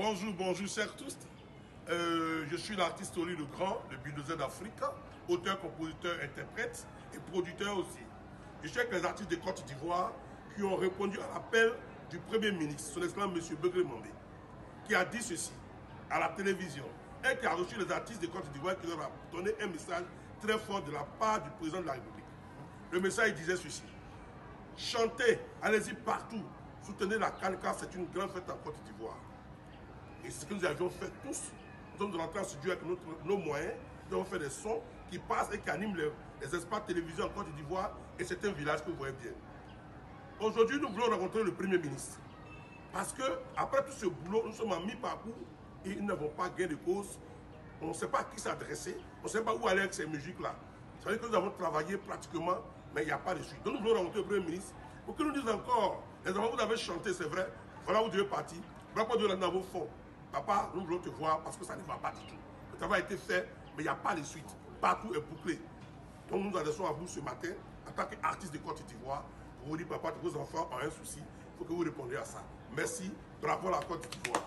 Bonjour, bonjour, chers tous. Euh, je suis l'artiste Oli le Grand, le bulldozer d'Afrique, auteur, compositeur, interprète et producteur aussi. Je suis avec les artistes de Côte d'Ivoire qui ont répondu à l'appel du Premier ministre, son excellent M. Begré qui a dit ceci à la télévision et qui a reçu les artistes de Côte d'Ivoire qui leur a donné un message très fort de la part du président de la République. Le message disait ceci chantez, allez-y partout, soutenez la canne car c'est une grande fête en Côte d'Ivoire. Et ce que nous avions fait tous. Nous sommes rentrés en studio avec notre, nos moyens, nous avons fait des sons qui passent et qui animent les, espaces télévisés en Côte d'Ivoire et c'est un village que vous voyez bien. Aujourd'hui, nous voulons rencontrer le Premier ministre. Parce que après tout ce boulot, nous sommes en mi-parcours et ils n'avons pas gain de cause. On ne sait pas à qui s'adresser, on ne sait pas où aller avec ces musiques-là. Ça veut dire que nous avons travaillé pratiquement, mais il n'y a pas de suite. Donc nous voulons rencontrer le Premier ministre pour qu'il nous dise encore, les enfants, vous avez chanté, c'est vrai, voilà où vous devez partir, voilà quoi devez aller dans vos fonds. Papa, nous voulons te voir parce que ça ne va pas du tout. Le travail a été fait, mais il n'y a pas de suite. Partout est bouclé. Donc nous adressons à vous ce matin, en tant qu'artiste de Côte d'Ivoire, pour vous dire, papa, tous vos enfants ont un souci, il faut que vous répondiez à ça. Merci, bravo à la Côte d'Ivoire.